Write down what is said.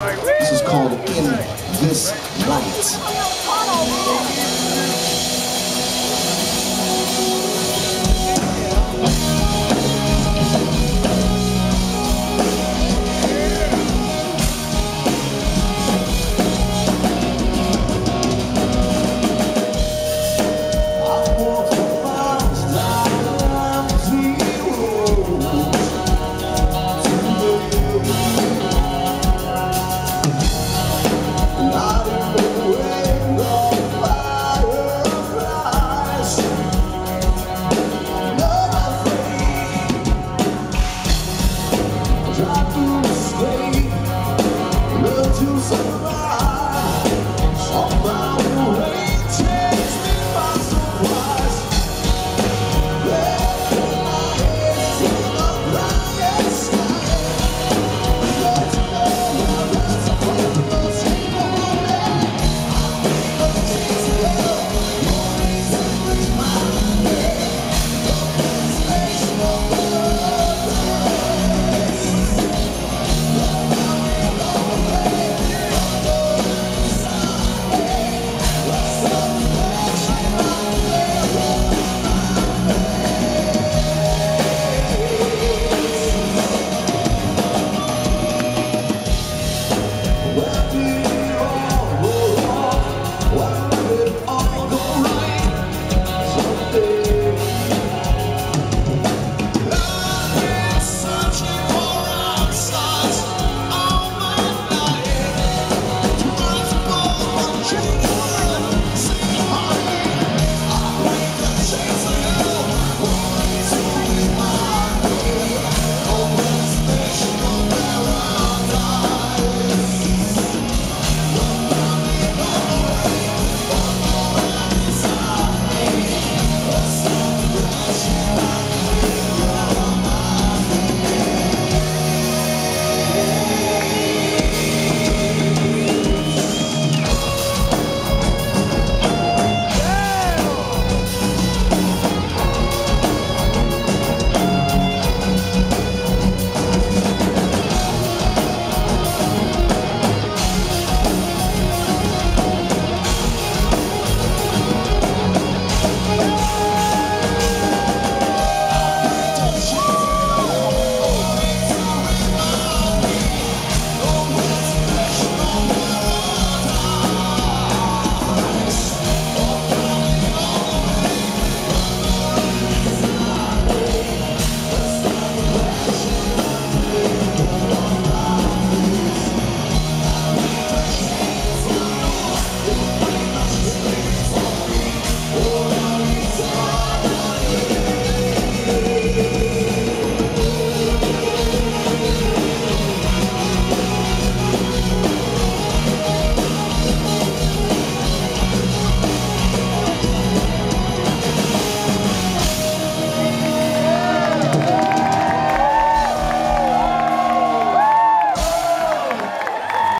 This is called In This Light.